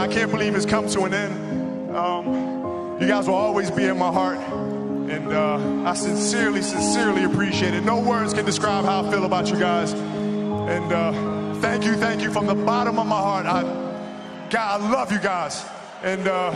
I can't believe it's come to an end. Um, you guys will always be in my heart. And uh, I sincerely, sincerely appreciate it. No words can describe how I feel about you guys. And uh, thank you, thank you from the bottom of my heart. I, God, I love you guys. And uh,